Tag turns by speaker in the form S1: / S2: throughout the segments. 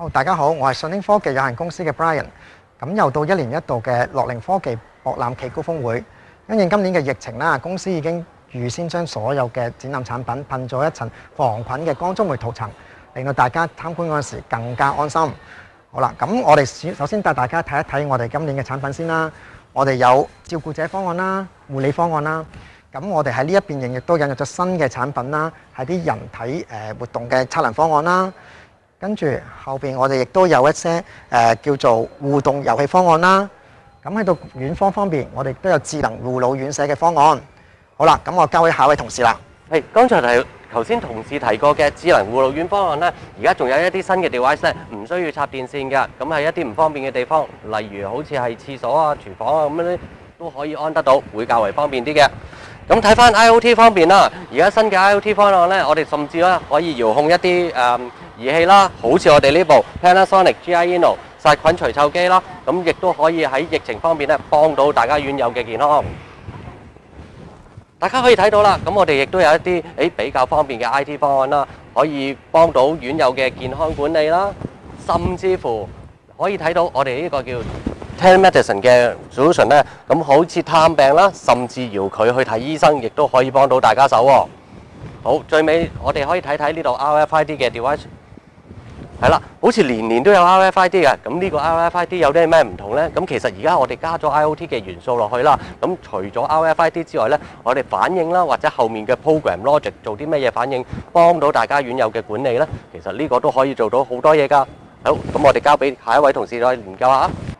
S1: 好，大家好，我係信興科技有限公司嘅 Brian。咁又到一年一度嘅樂齡科技博覽暨高峰會。因應今年嘅疫情啦，公司已經預先將所有嘅展覽產品噴咗一層防菌嘅光中媒塗層，令到大家參觀嗰陣時更加安心。好啦，咁我哋首先帶大家睇一睇我哋今年嘅產品先啦。我哋有照顧者方案啦、護理方案啦。咁我哋喺呢一邊亦都引入咗新嘅產品啦，係啲人體誒活動嘅測量方案啦。跟住後邊我哋亦都有一些誒、叫做互動遊戲方案啦。咁喺到院方方面，我哋都有智能護老院舍嘅方案。好啦，咁我交俾下一位同事啦。
S2: 係，剛才提頭先同事提過嘅智能護老院方案呢，而家仲有一啲新嘅 device 咧，唔需要插電線嘅。咁喺一啲唔方便嘅地方，例如好似係廁所啊、廚房啊咁樣咧，都可以安得到，會較為方便啲嘅。咁睇翻 IOT 方面啦，而家新嘅 IOT 方案呢，我哋甚至咧可以遙控一啲誒、儀器啦，好似我哋呢部 Panasonic GI Inno 殺菌除臭機啦，咁亦都可以喺疫情方面咧幫到大家院友嘅健康。大家可以睇到啦，咁我哋亦都有一啲誒比較方便嘅 IT 方案啦，可以幫到院友嘅健康管理啦，甚至乎可以睇到我哋呢個叫聽 medicine 嘅 solution 咧，咁好似探病啦，甚至搖佢去睇醫生，亦都可以幫到大家手喎。好，最尾我哋可以睇睇呢度 RFID 嘅 device。係啦，好似年年都有 RFID 嘅，咁呢個 RFID 有啲咩唔同呢？咁其實而家我哋加咗 IOT 嘅元素落去啦，咁除咗 RFID 之外呢，我哋反應啦，或者後面嘅 program logic 做啲咩嘢反應，幫到大家院友嘅管理呢？其實呢個都可以做到好多嘢㗎。好，咁我哋交俾下一位同事再研究下。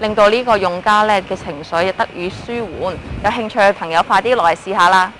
S3: 令到呢個用家咧嘅情緒得以舒緩。有興趣嘅朋友快啲落嚟試下啦！